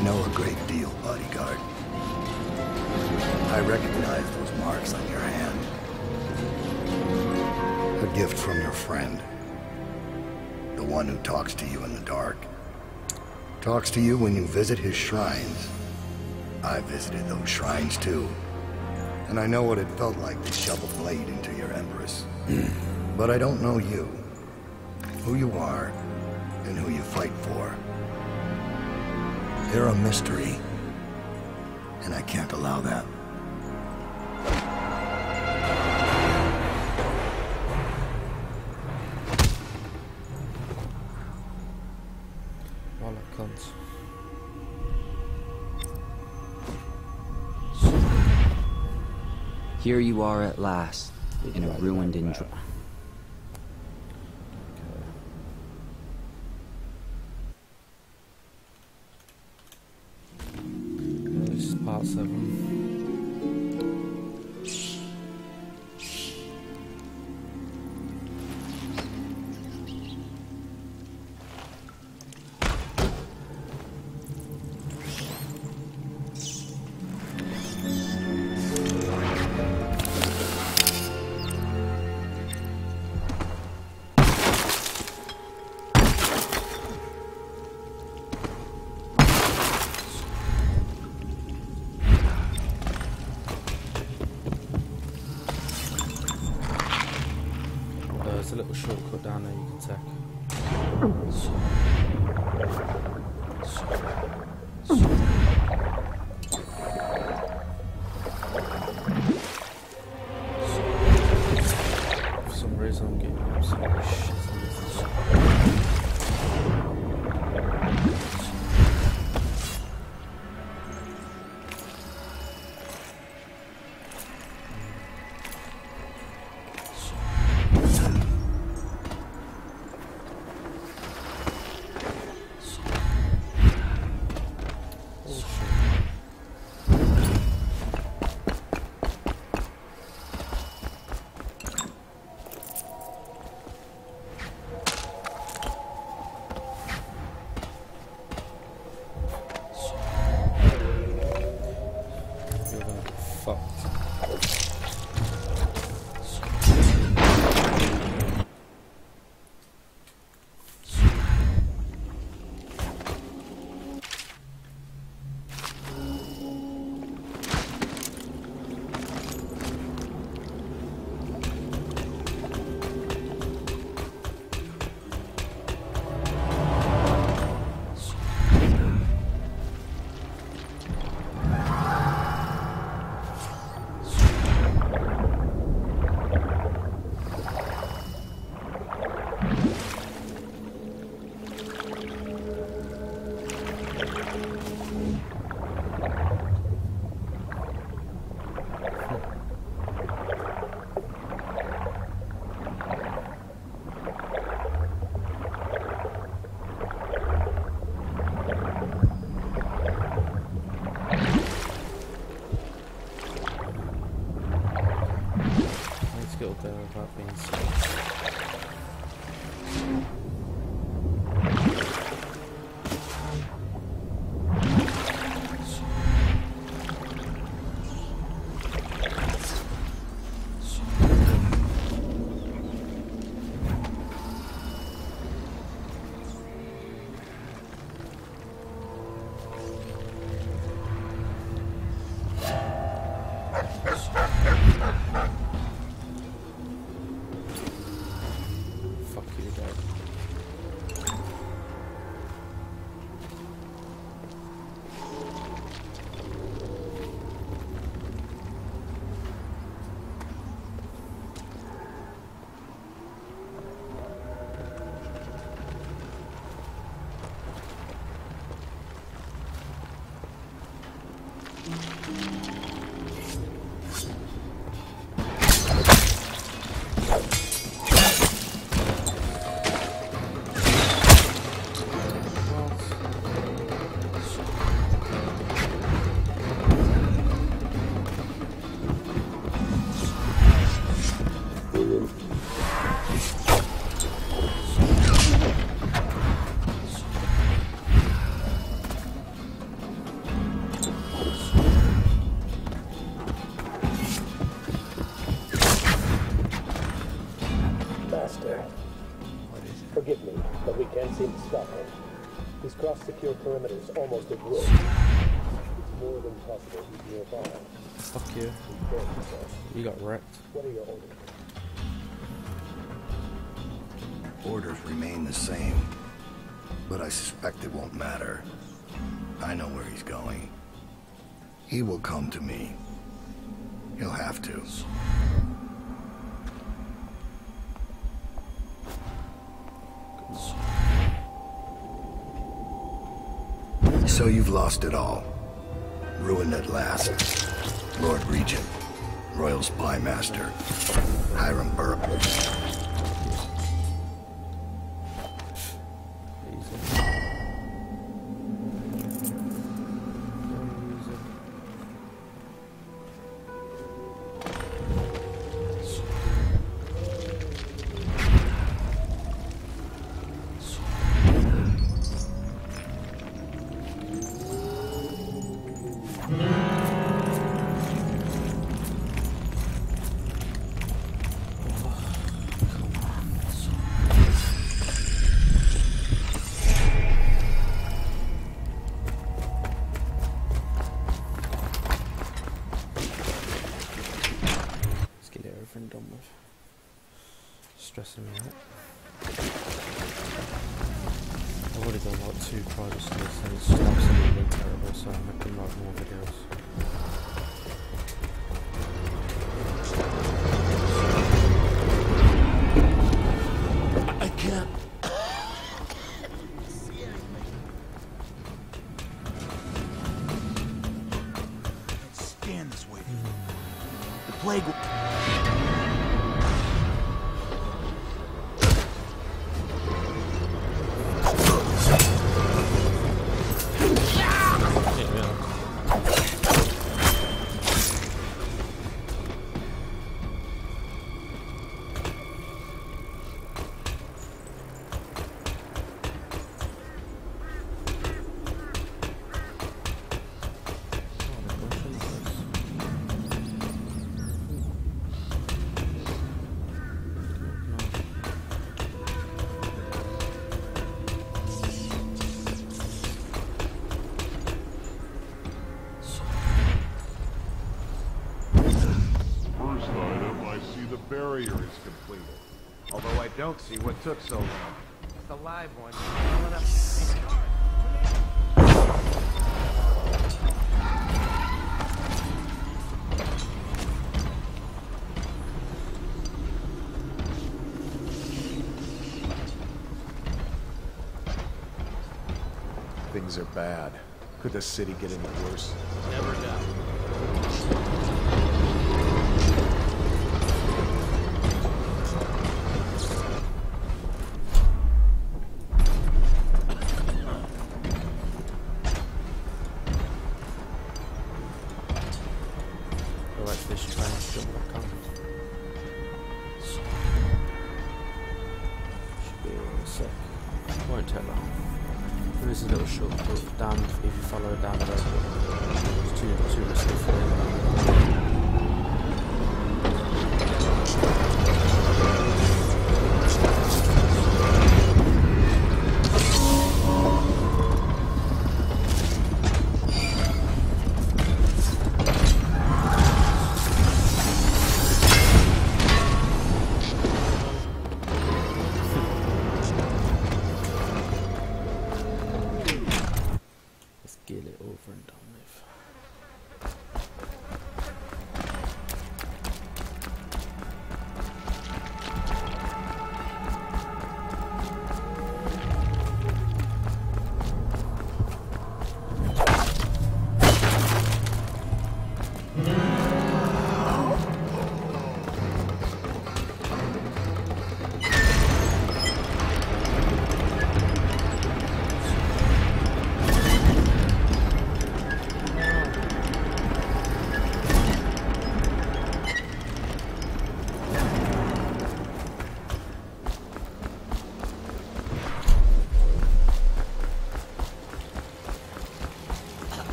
I know a great deal, bodyguard. I recognize those marks on your hand. A gift from your friend. The one who talks to you in the dark. Talks to you when you visit his shrines. I visited those shrines too. And I know what it felt like to shove a blade into your Empress. Hmm. but I don't know you. Who you are, and who you fight for. They're a mystery. And I can't allow that. Alla cunts. Here you are at last, in a ruined and dr- Part some reason getting absolutely oh, shit almost at will. It's more than possible he's nearby. Fuck you. He's You got wrecked. what are your orders? Orders remain the same, but I suspect it won't matter. I know where he's going. He will come to me. He'll have to. So you've lost it all. Ruined at last. Lord Regent, Royal Spy Master, Hiram Burke. Stressing me out. I've already done like two private splits and it's just absolutely terrible, so I'm making like more videos. Don't see what took so long. It's The live one. Things are bad. Could the city get any worse? Never done. Is a little short route down if you follow it down the road. It's too too risky for you.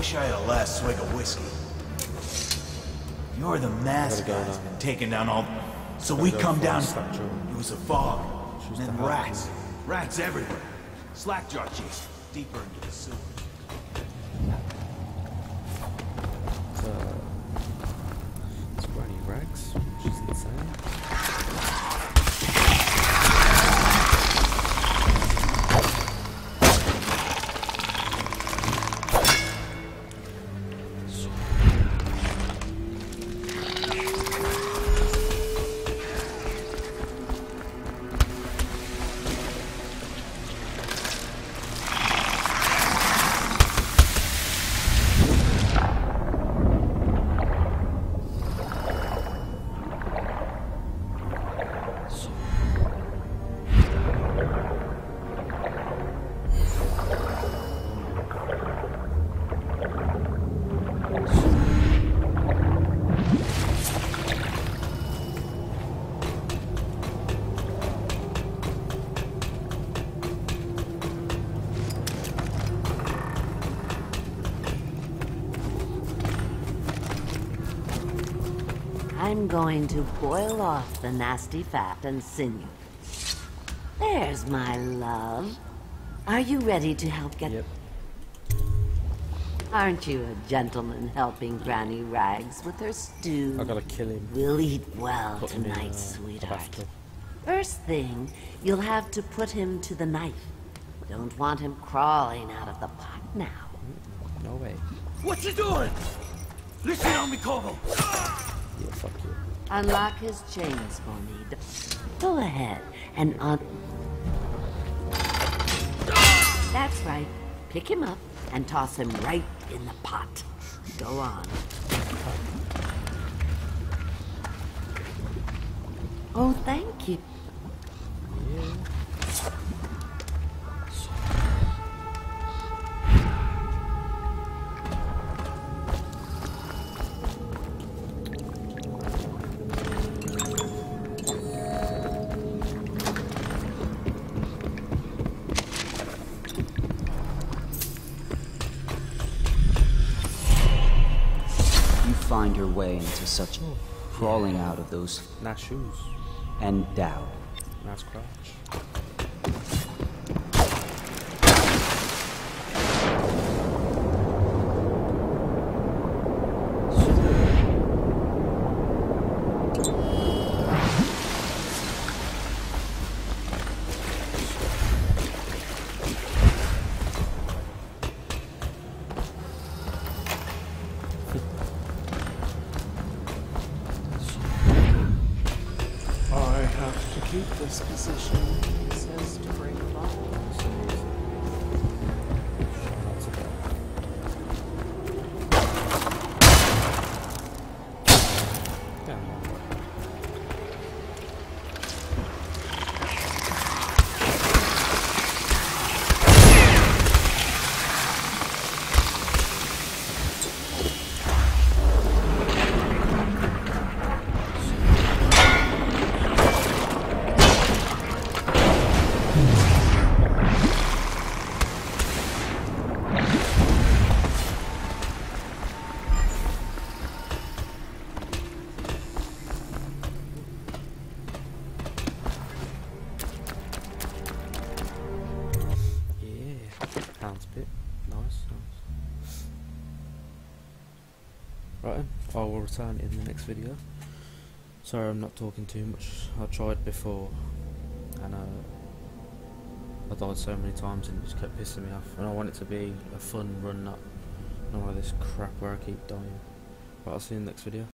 Wish I had a last swig of whiskey. You're the mask go guy's now. been taking down all. So we come down. It was a fog. And then rats. Rats everywhere. Slackjaw chased deeper into the sewer. I'm going to boil off the nasty fat and sinew. There's my love. Are you ready to help get... Yep. Aren't you a gentleman helping Granny Rags with her stew? I gotta kill him. We'll eat well Put him in, tonight, uh, sweetheart. First thing, you'll have to put him to the knife. Don't want him crawling out of the pot now. No way. What you doing? Listen on me, Kobo. Yeah, fuck you. Unlock his chains for me. Go ahead and un... That's right. Pick him up and toss him right in the pot. Go on. Oh, thank you. Find your way into such crawling out of those Nice shoes. and doubt. Nice crouch. I will return in the next video. Sorry I'm not talking too much. I tried before and uh, I died so many times and it just kept pissing me off. And I want it to be a fun run, up not none of this crap where I keep dying. But I'll see you in the next video.